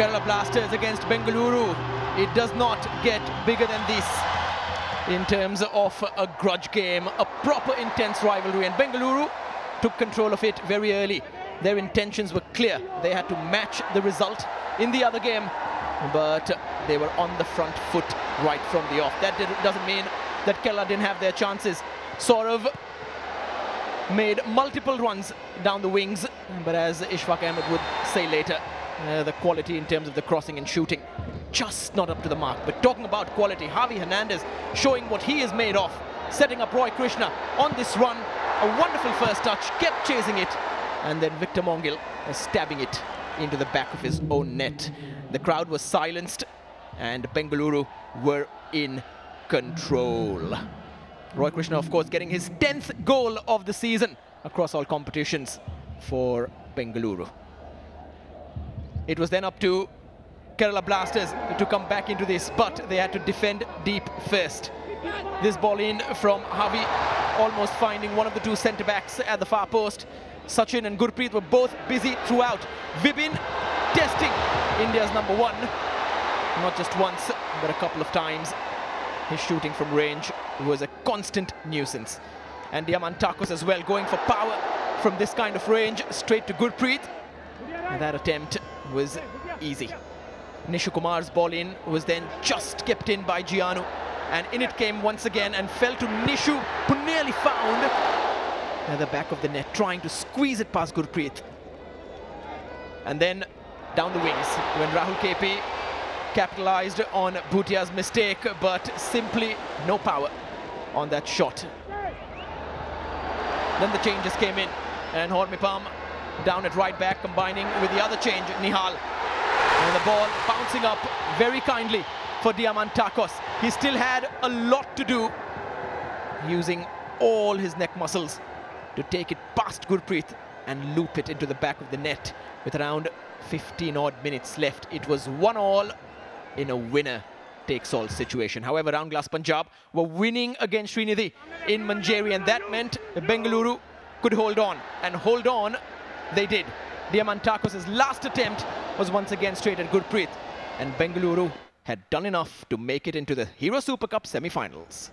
Kerala Blasters against Bengaluru. It does not get bigger than this in terms of a grudge game, a proper intense rivalry. And Bengaluru took control of it very early. Their intentions were clear. They had to match the result in the other game, but they were on the front foot right from the off. That doesn't mean that Kerala didn't have their chances. Saurav made multiple runs down the wings, but as Ishfaq Ahmed would say later, uh, the quality in terms of the crossing and shooting just not up to the mark. But talking about quality, Javi Hernandez showing what he is made of, setting up Roy Krishna on this run. A wonderful first touch, kept chasing it, and then Victor Mongil stabbing it into the back of his own net. The crowd was silenced, and Bengaluru were in control. Roy Krishna, of course, getting his 10th goal of the season across all competitions for Bengaluru. It was then up to Kerala Blasters to come back into this, but they had to defend deep first. This ball in from Javi, almost finding one of the two centre-backs at the far post. Sachin and Gurpreet were both busy throughout. Vibin testing India's number one. Not just once, but a couple of times. His shooting from range was a constant nuisance. And Diamantakos as well, going for power from this kind of range, straight to Gurpreet. And that attempt was easy. Nishu Kumar's ball in was then just kept in by Giannou. And in it came once again and fell to Nishu, who nearly found at the back of the net, trying to squeeze it past Gurpreet. And then down the wings, when Rahul KP capitalized on Bhutia's mistake, but simply no power on that shot. Then the changes came in, and Hormipam down at right back, combining with the other change, Nihal. And the ball bouncing up very kindly for Diamantakos. He still had a lot to do, using all his neck muscles to take it past Gurpreet and loop it into the back of the net with around 15 odd minutes left. It was one all in a winner takes all situation. However, Round Glass Punjab were winning against Sreenidi in Manjeri and that meant Bengaluru could hold on and hold on they did. Diamantakos' last attempt was once again straight at Gurpreet and Bengaluru had done enough to make it into the Hero Super Cup semi-finals.